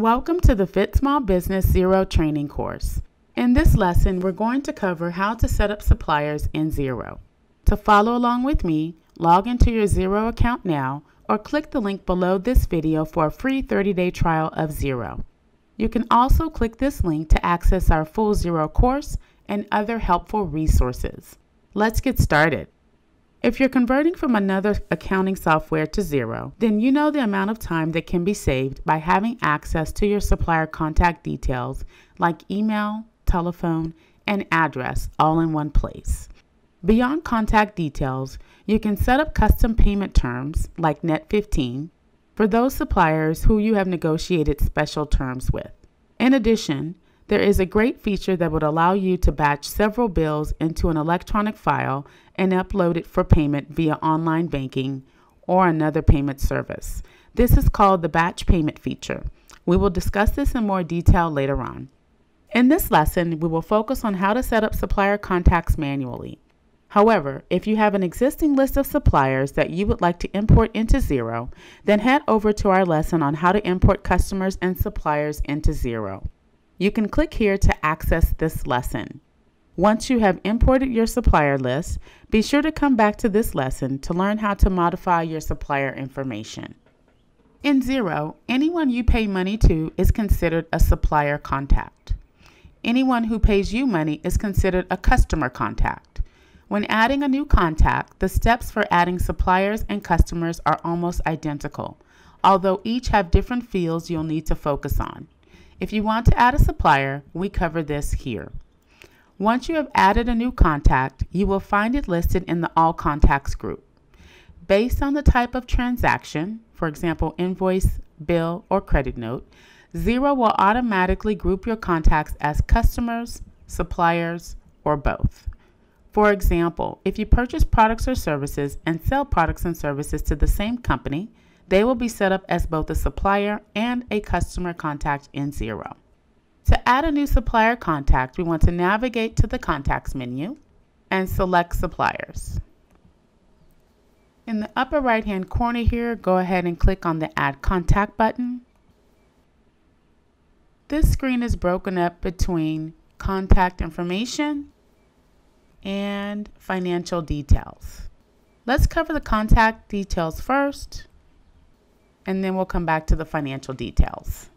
Welcome to the Fit Small Business Xero training course. In this lesson, we're going to cover how to set up suppliers in Xero. To follow along with me, log into your Xero account now or click the link below this video for a free 30-day trial of Xero. You can also click this link to access our full Xero course and other helpful resources. Let's get started. If you're converting from another accounting software to Xero, then you know the amount of time that can be saved by having access to your supplier contact details like email, telephone, and address all in one place. Beyond contact details, you can set up custom payment terms like Net15 for those suppliers who you have negotiated special terms with. In addition, there is a great feature that would allow you to batch several bills into an electronic file and upload it for payment via online banking or another payment service. This is called the batch payment feature. We will discuss this in more detail later on. In this lesson, we will focus on how to set up supplier contacts manually. However, if you have an existing list of suppliers that you would like to import into Xero, then head over to our lesson on how to import customers and suppliers into Xero. You can click here to access this lesson. Once you have imported your supplier list, be sure to come back to this lesson to learn how to modify your supplier information. In Xero, anyone you pay money to is considered a supplier contact. Anyone who pays you money is considered a customer contact. When adding a new contact, the steps for adding suppliers and customers are almost identical, although each have different fields you'll need to focus on. If you want to add a supplier, we cover this here. Once you have added a new contact, you will find it listed in the All Contacts group. Based on the type of transaction, for example, invoice, bill, or credit note, Xero will automatically group your contacts as customers, suppliers, or both. For example, if you purchase products or services and sell products and services to the same company, they will be set up as both a supplier and a customer contact in Xero. To add a new supplier contact, we want to navigate to the Contacts menu and select Suppliers. In the upper right hand corner here, go ahead and click on the Add Contact button. This screen is broken up between contact information and financial details. Let's cover the contact details first and then we'll come back to the financial details.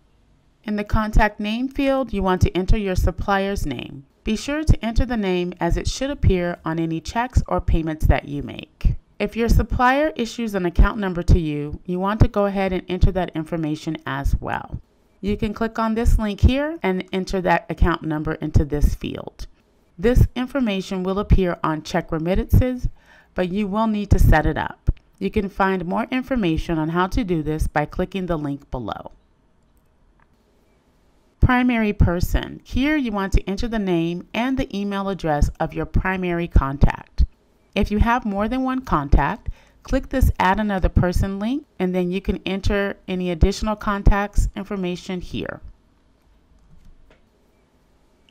In the contact name field, you want to enter your supplier's name. Be sure to enter the name as it should appear on any checks or payments that you make. If your supplier issues an account number to you, you want to go ahead and enter that information as well. You can click on this link here and enter that account number into this field. This information will appear on check remittances, but you will need to set it up. You can find more information on how to do this by clicking the link below. Primary person. Here you want to enter the name and the email address of your primary contact. If you have more than one contact, click this add another person link and then you can enter any additional contacts information here.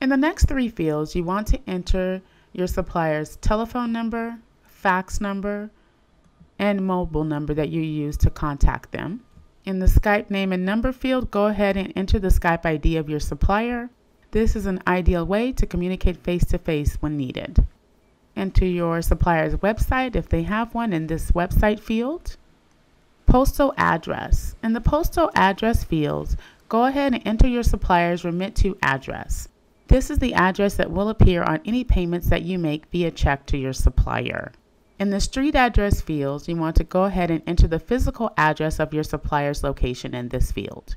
In the next three fields, you want to enter your supplier's telephone number, fax number, and mobile number that you use to contact them. In the Skype name and number field, go ahead and enter the Skype ID of your supplier. This is an ideal way to communicate face to face when needed. Enter your supplier's website if they have one in this website field. Postal address. In the postal address fields, go ahead and enter your supplier's remit to address. This is the address that will appear on any payments that you make via check to your supplier. In the street address fields, you want to go ahead and enter the physical address of your supplier's location in this field.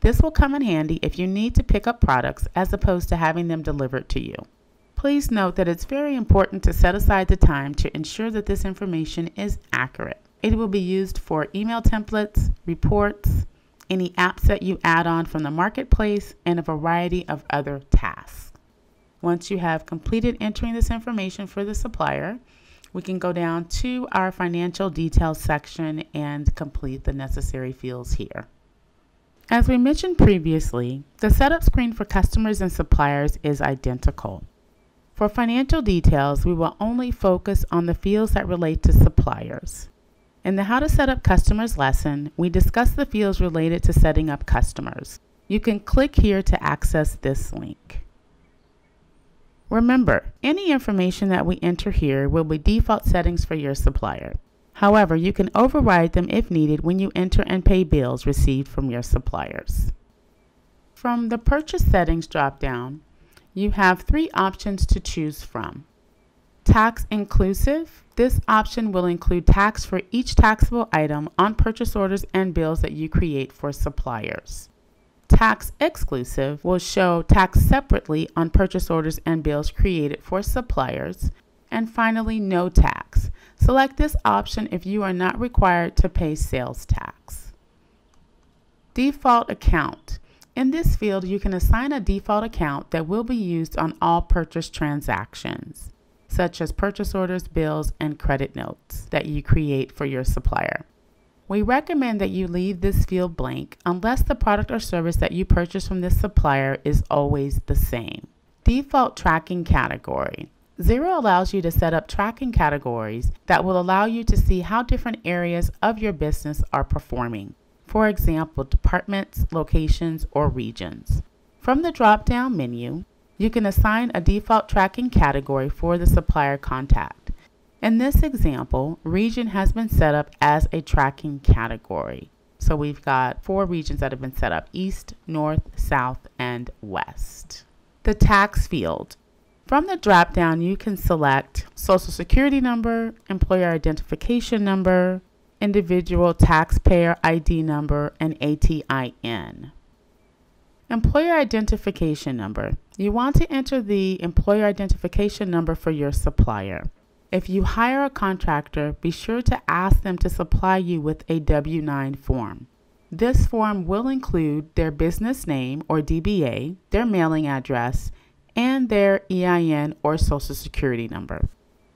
This will come in handy if you need to pick up products as opposed to having them delivered to you. Please note that it's very important to set aside the time to ensure that this information is accurate. It will be used for email templates, reports, any apps that you add on from the marketplace, and a variety of other tasks. Once you have completed entering this information for the supplier, we can go down to our financial details section and complete the necessary fields here. As we mentioned previously, the setup screen for customers and suppliers is identical. For financial details, we will only focus on the fields that relate to suppliers. In the How to Set Up Customers lesson, we discuss the fields related to setting up customers. You can click here to access this link. Remember, any information that we enter here will be default settings for your supplier. However, you can override them if needed when you enter and pay bills received from your suppliers. From the Purchase Settings dropdown, you have three options to choose from. Tax Inclusive. This option will include tax for each taxable item on purchase orders and bills that you create for suppliers. Tax Exclusive will show tax separately on purchase orders and bills created for suppliers. And finally, No Tax. Select this option if you are not required to pay sales tax. Default Account. In this field, you can assign a default account that will be used on all purchase transactions such as purchase orders, bills, and credit notes that you create for your supplier. We recommend that you leave this field blank unless the product or service that you purchase from this supplier is always the same. Default tracking category. Xero allows you to set up tracking categories that will allow you to see how different areas of your business are performing. For example, departments, locations, or regions. From the drop down menu, you can assign a default tracking category for the supplier contact. In this example, region has been set up as a tracking category. So we've got four regions that have been set up, east, north, south, and west. The tax field. From the drop-down, you can select Social Security number, employer identification number, individual taxpayer ID number, and ATIN. Employer identification number. You want to enter the employer identification number for your supplier. If you hire a contractor, be sure to ask them to supply you with a W 9 form. This form will include their business name or DBA, their mailing address, and their EIN or Social Security number.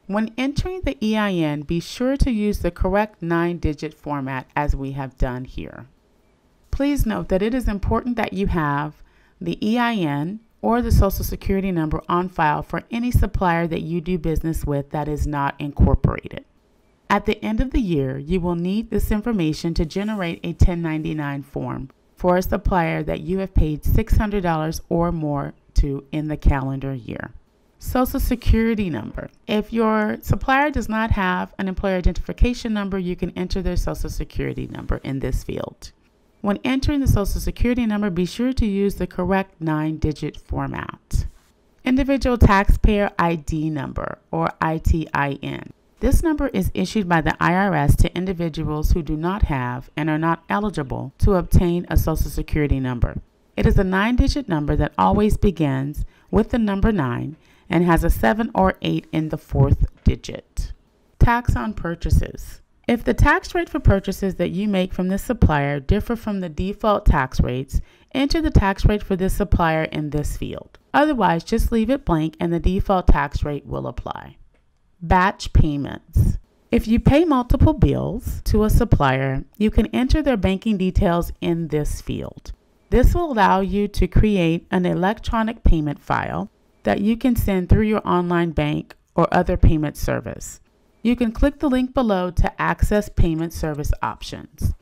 When entering the EIN, be sure to use the correct nine digit format as we have done here. Please note that it is important that you have the EIN or the Social Security number on file for any supplier that you do business with that is not incorporated. At the end of the year, you will need this information to generate a 1099 form for a supplier that you have paid $600 or more to in the calendar year. Social Security number. If your supplier does not have an employer identification number, you can enter their Social Security number in this field. When entering the Social Security number, be sure to use the correct nine digit format. Individual Taxpayer ID Number, or ITIN. This number is issued by the IRS to individuals who do not have and are not eligible to obtain a Social Security number. It is a nine digit number that always begins with the number 9 and has a 7 or 8 in the fourth digit. Tax on purchases. If the tax rate for purchases that you make from this supplier differ from the default tax rates, enter the tax rate for this supplier in this field. Otherwise, just leave it blank and the default tax rate will apply. Batch payments. If you pay multiple bills to a supplier, you can enter their banking details in this field. This will allow you to create an electronic payment file that you can send through your online bank or other payment service. You can click the link below to access payment service options.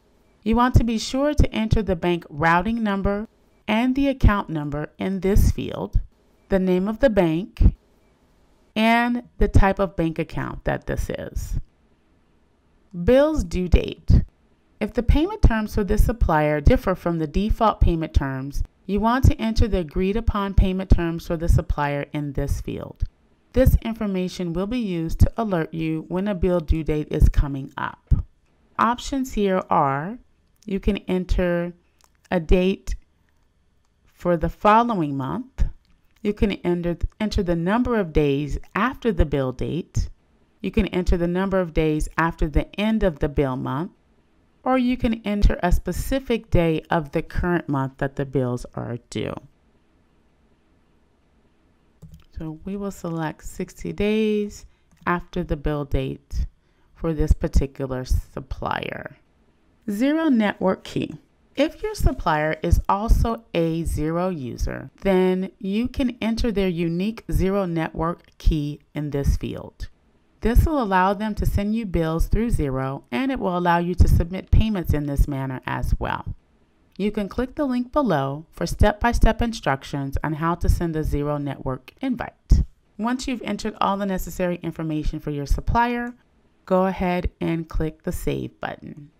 You want to be sure to enter the bank routing number and the account number in this field, the name of the bank, and the type of bank account that this is. Bills due date. If the payment terms for this supplier differ from the default payment terms, you want to enter the agreed upon payment terms for the supplier in this field. This information will be used to alert you when a bill due date is coming up. Options here are you can enter a date for the following month. You can enter, enter the number of days after the bill date. You can enter the number of days after the end of the bill month. Or you can enter a specific day of the current month that the bills are due. So we will select 60 days after the bill date for this particular supplier. Xero network key. If your supplier is also a Xero user, then you can enter their unique Xero network key in this field. This will allow them to send you bills through Xero and it will allow you to submit payments in this manner as well. You can click the link below for step-by-step instructions on how to send a Xero network invite. Once you've entered all the necessary information for your supplier, go ahead and click the Save button.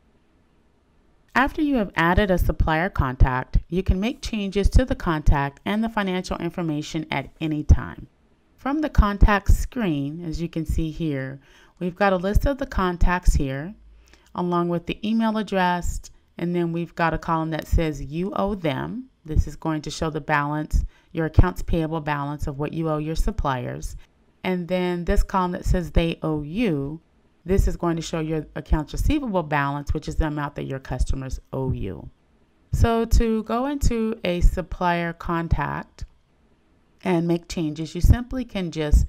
After you have added a supplier contact, you can make changes to the contact and the financial information at any time. From the contact screen, as you can see here, we've got a list of the contacts here, along with the email address, and then we've got a column that says you owe them. This is going to show the balance, your accounts payable balance of what you owe your suppliers. And then this column that says they owe you, this is going to show your accounts receivable balance, which is the amount that your customers owe you. So to go into a supplier contact and make changes, you simply can just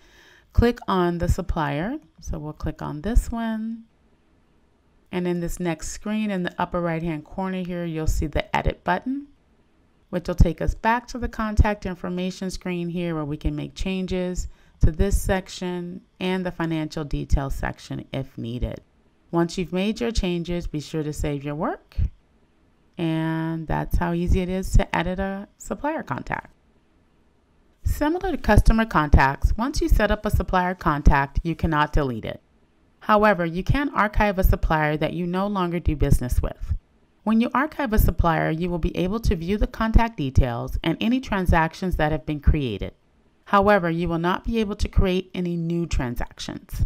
click on the supplier. So we'll click on this one and in this next screen in the upper right hand corner here, you'll see the edit button, which will take us back to the contact information screen here where we can make changes to this section and the financial details section if needed. Once you've made your changes, be sure to save your work. And that's how easy it is to edit a supplier contact. Similar to customer contacts, once you set up a supplier contact, you cannot delete it. However, you can archive a supplier that you no longer do business with. When you archive a supplier, you will be able to view the contact details and any transactions that have been created. However, you will not be able to create any new transactions.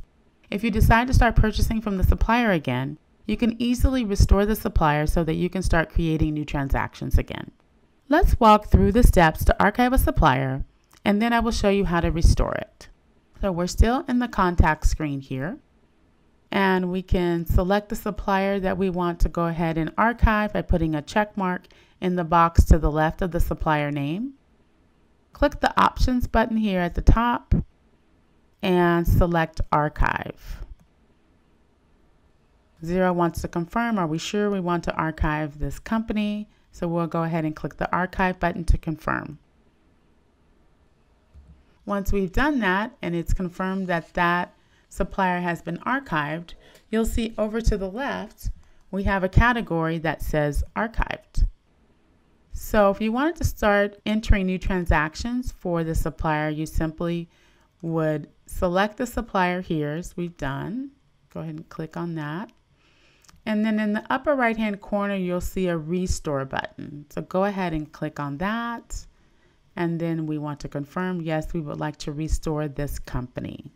If you decide to start purchasing from the supplier again, you can easily restore the supplier so that you can start creating new transactions again. Let's walk through the steps to archive a supplier, and then I will show you how to restore it. So we're still in the contact screen here and we can select the supplier that we want to go ahead and archive by putting a check mark in the box to the left of the supplier name. Click the options button here at the top and select archive. Xero wants to confirm, are we sure we want to archive this company? So we'll go ahead and click the archive button to confirm. Once we've done that and it's confirmed that that supplier has been archived, you'll see over to the left, we have a category that says archived. So if you wanted to start entering new transactions for the supplier, you simply would select the supplier here as we've done. Go ahead and click on that. And then in the upper right hand corner, you'll see a restore button. So go ahead and click on that. And then we want to confirm, yes, we would like to restore this company.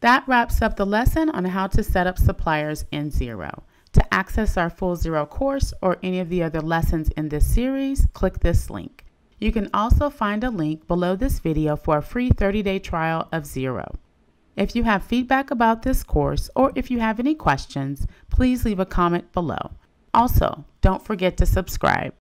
That wraps up the lesson on how to set up suppliers in Xero. To access our full Xero course or any of the other lessons in this series, click this link. You can also find a link below this video for a free 30-day trial of Xero. If you have feedback about this course or if you have any questions, please leave a comment below. Also, don't forget to subscribe.